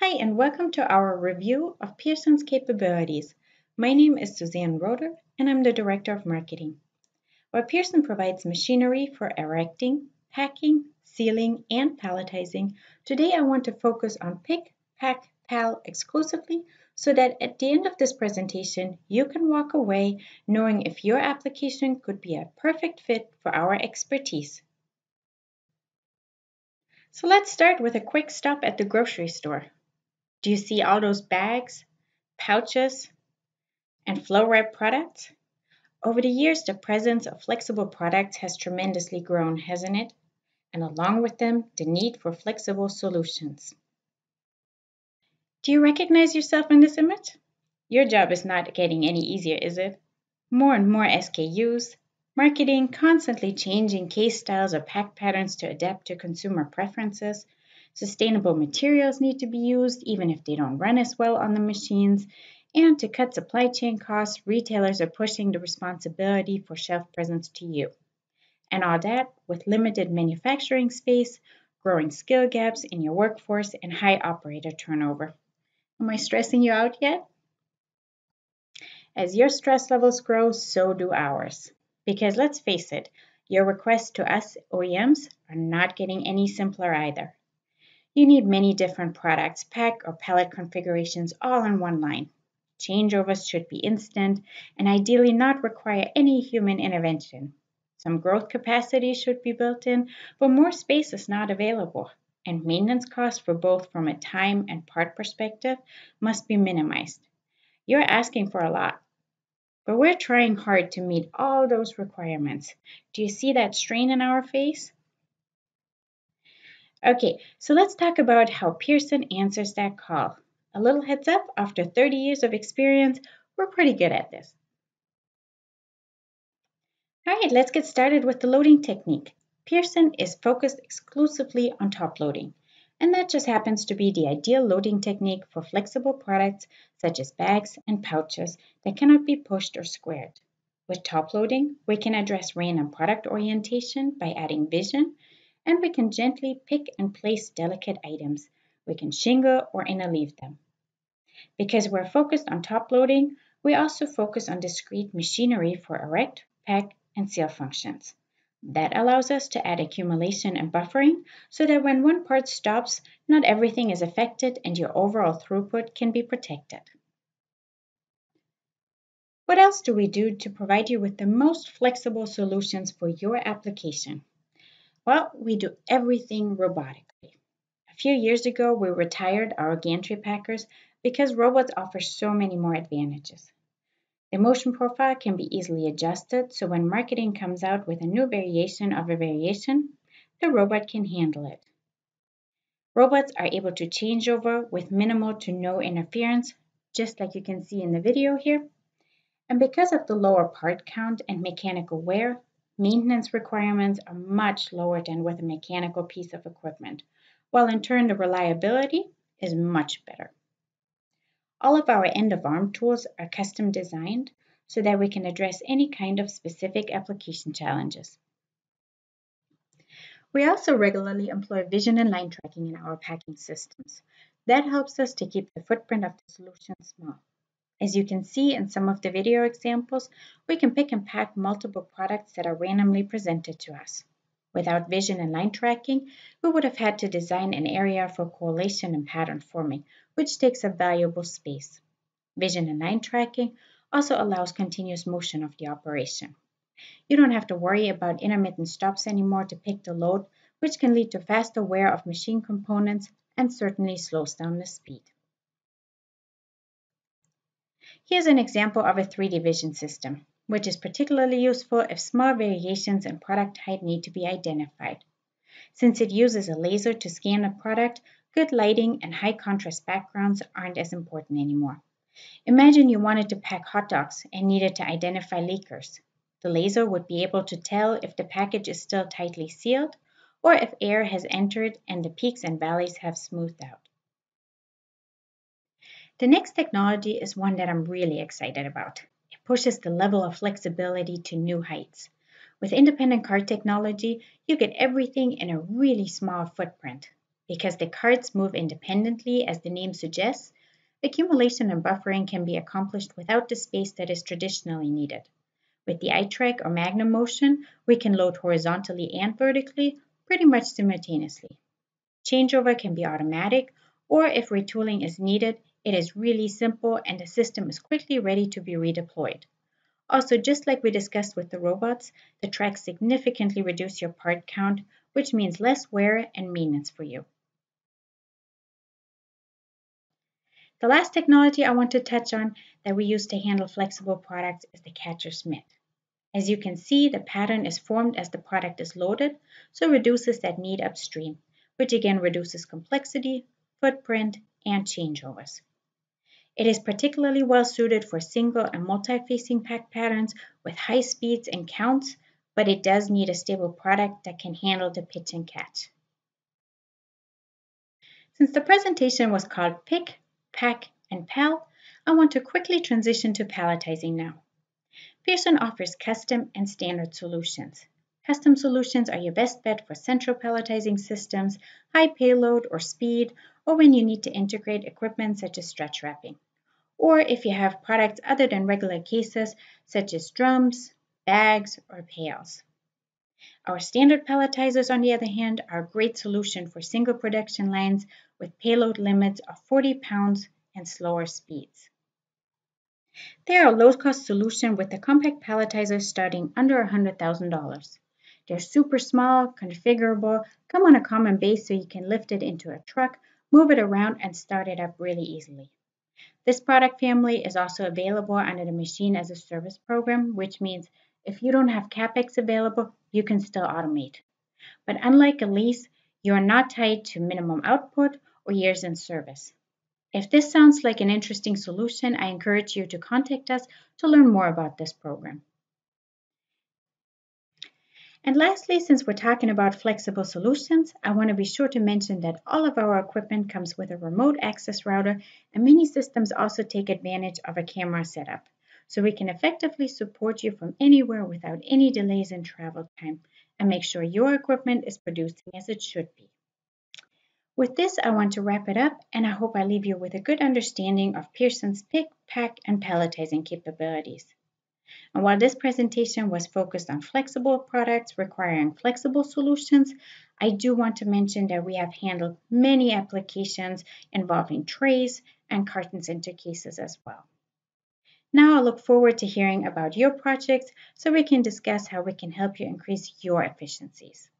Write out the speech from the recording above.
Hi, and welcome to our review of Pearson's capabilities. My name is Suzanne Roeder, and I'm the Director of Marketing. While Pearson provides machinery for erecting, packing, sealing, and palletizing, today I want to focus on pick, pack, pal exclusively so that at the end of this presentation, you can walk away knowing if your application could be a perfect fit for our expertise. So let's start with a quick stop at the grocery store. Do you see all those bags, pouches, and flow wrap products? Over the years, the presence of flexible products has tremendously grown, hasn't it? And along with them, the need for flexible solutions. Do you recognize yourself in this image? Your job is not getting any easier, is it? More and more SKUs, marketing constantly changing case styles or pack patterns to adapt to consumer preferences, Sustainable materials need to be used even if they don't run as well on the machines. And to cut supply chain costs, retailers are pushing the responsibility for shelf presence to you. And all that with limited manufacturing space, growing skill gaps in your workforce, and high operator turnover. Am I stressing you out yet? As your stress levels grow, so do ours. Because let's face it, your requests to us OEMs are not getting any simpler either. You need many different products, pack or pallet configurations all in one line. Changeovers should be instant and ideally not require any human intervention. Some growth capacity should be built in, but more space is not available, and maintenance costs for both from a time and part perspective must be minimized. You're asking for a lot, but we're trying hard to meet all those requirements. Do you see that strain in our face? Okay, so let's talk about how Pearson answers that call. A little heads up, after 30 years of experience, we're pretty good at this. All right, let's get started with the loading technique. Pearson is focused exclusively on top loading, and that just happens to be the ideal loading technique for flexible products such as bags and pouches that cannot be pushed or squared. With top loading, we can address random product orientation by adding vision, and we can gently pick and place delicate items. We can shingle or interleave them. Because we're focused on top loading, we also focus on discrete machinery for erect, pack, and seal functions. That allows us to add accumulation and buffering so that when one part stops, not everything is affected and your overall throughput can be protected. What else do we do to provide you with the most flexible solutions for your application? Well, we do everything robotically. A few years ago, we retired our gantry packers because robots offer so many more advantages. The motion profile can be easily adjusted, so when marketing comes out with a new variation of a variation, the robot can handle it. Robots are able to change over with minimal to no interference, just like you can see in the video here. And because of the lower part count and mechanical wear, Maintenance requirements are much lower than with a mechanical piece of equipment, while in turn the reliability is much better. All of our end-of-arm tools are custom designed so that we can address any kind of specific application challenges. We also regularly employ vision and line tracking in our packing systems. That helps us to keep the footprint of the solution small. As you can see in some of the video examples, we can pick and pack multiple products that are randomly presented to us. Without vision and line tracking, we would have had to design an area for correlation and pattern forming, which takes up valuable space. Vision and line tracking also allows continuous motion of the operation. You don't have to worry about intermittent stops anymore to pick the load, which can lead to faster wear of machine components and certainly slows down the speed. Here's an example of a 3D vision system, which is particularly useful if small variations in product height need to be identified. Since it uses a laser to scan a product, good lighting and high contrast backgrounds aren't as important anymore. Imagine you wanted to pack hot dogs and needed to identify leakers. The laser would be able to tell if the package is still tightly sealed or if air has entered and the peaks and valleys have smoothed out. The next technology is one that I'm really excited about. It pushes the level of flexibility to new heights. With independent cart technology, you get everything in a really small footprint. Because the carts move independently, as the name suggests, accumulation and buffering can be accomplished without the space that is traditionally needed. With the iTRAK or MagneMotion, we can load horizontally and vertically pretty much simultaneously. Changeover can be automatic, or if retooling is needed, it is really simple and the system is quickly ready to be redeployed. Also, just like we discussed with the robots, the tracks significantly reduce your part count, which means less wear and maintenance for you. The last technology I want to touch on that we use to handle flexible products is the catcher's mitt. As you can see, the pattern is formed as the product is loaded, so reduces that need upstream, which again reduces complexity, footprint, and changeovers. It is particularly well suited for single and multi-facing pack patterns with high speeds and counts, but it does need a stable product that can handle the pitch and catch. Since the presentation was called Pick, Pack, and Pall, I want to quickly transition to palletizing now. Pearson offers custom and standard solutions. Custom solutions are your best bet for central palletizing systems, high payload or speed, or when you need to integrate equipment such as stretch wrapping or if you have products other than regular cases such as drums, bags, or pails. Our standard palletizers, on the other hand, are a great solution for single production lines with payload limits of 40 pounds and slower speeds. They are a low-cost solution with the compact palletizer starting under $100,000. They're super small, configurable, come on a common base so you can lift it into a truck, move it around, and start it up really easily. This product family is also available under the Machine as a Service program, which means if you don't have CapEx available, you can still automate. But unlike a lease, you are not tied to minimum output or years in service. If this sounds like an interesting solution, I encourage you to contact us to learn more about this program. And lastly, since we're talking about flexible solutions, I want to be sure to mention that all of our equipment comes with a remote access router and many systems also take advantage of a camera setup. So we can effectively support you from anywhere without any delays in travel time and make sure your equipment is producing as it should be. With this, I want to wrap it up and I hope I leave you with a good understanding of Pearson's pick, pack, and palletizing capabilities. And while this presentation was focused on flexible products requiring flexible solutions, I do want to mention that we have handled many applications involving trays and cartons into cases as well. Now I look forward to hearing about your projects so we can discuss how we can help you increase your efficiencies.